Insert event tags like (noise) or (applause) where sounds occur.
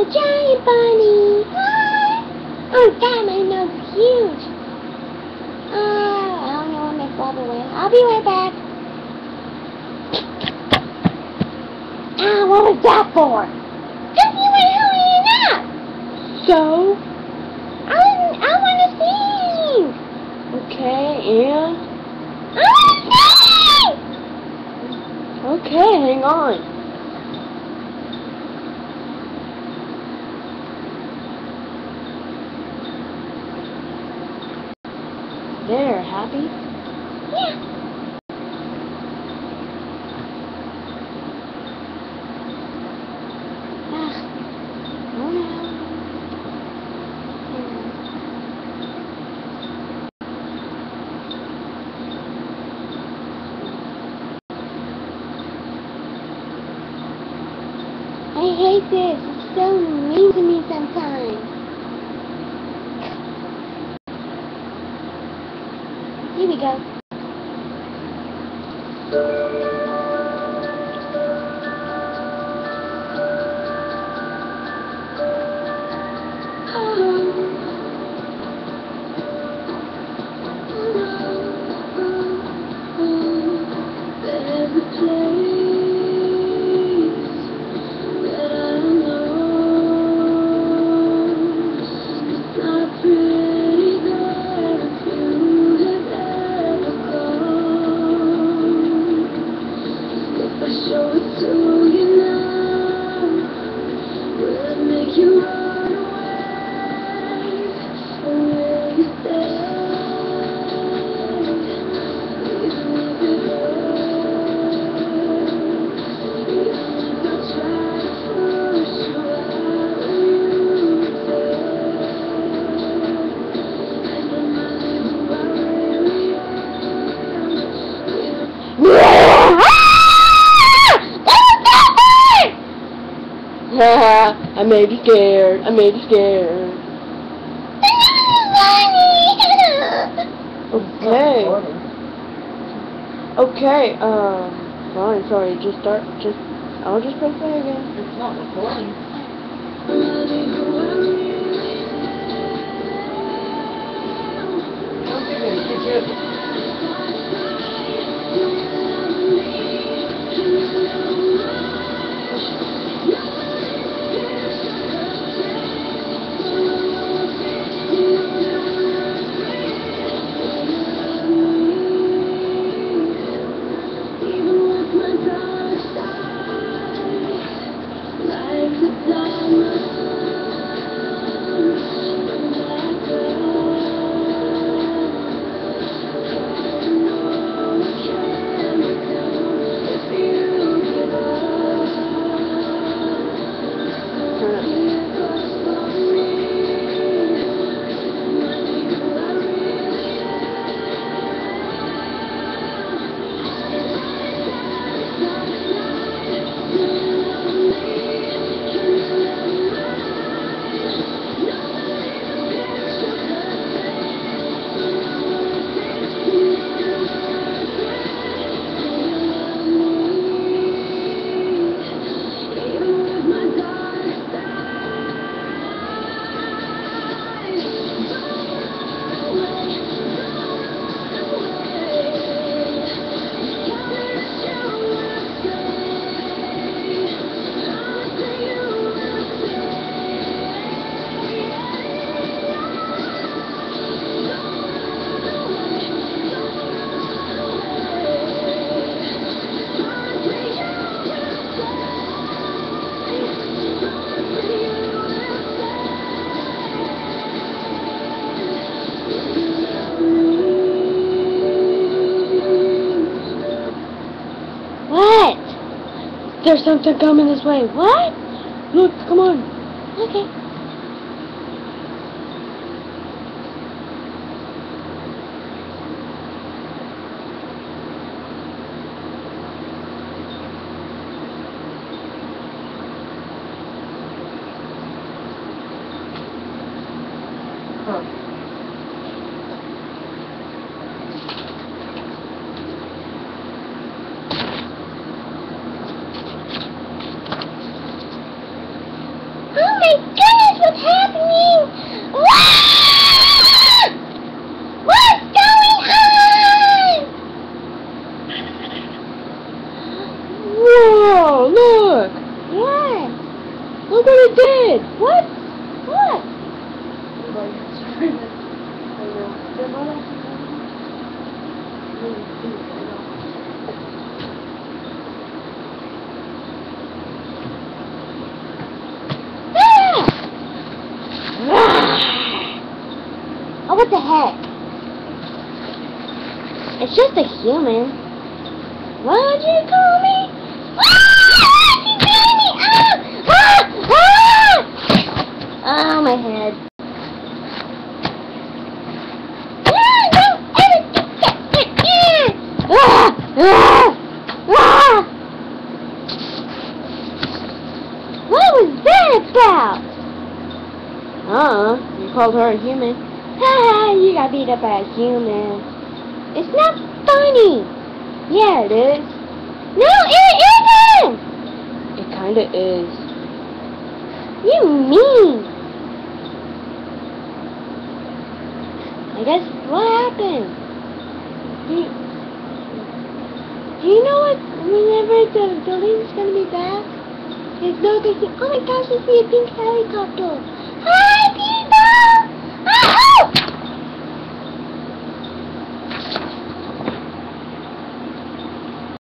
a giant bunny. What? Oh, God, my nose is huge. Uh, I don't know what my bubble went. I'll be right back. Ah, what was that for? Because you were hurrying up. So, I, I want to sing. okay, and I want to sing. okay, hang on. There, happy? Yeah. Ah, Oh no. I hate this. It's so mean to me sometimes. Here we go. (laughs) I made you scared. I made you scared. (laughs) Okay. Okay, um, fine, sorry, just start, just, I'll just press play again. It's not recording. Don't give There's something coming this way. What? Look, come on. Okay. Oh Whoa, look! What? Look what it did! What? What? ah! oh, what the heck? It's just a human. Why'd you call me? Oh, my head. Don't ever do that again! What was that about? Uh-uh. You called her a human. Haha, you got beat up by a human. It's not funny. Yeah, it is. No, it isn't. It kinda is. You mean? I guess what happened? Do you, do you know what? Whenever the building's gonna be back, it's not gonna say, "Oh my gosh, I see a pink helicopter." Ah!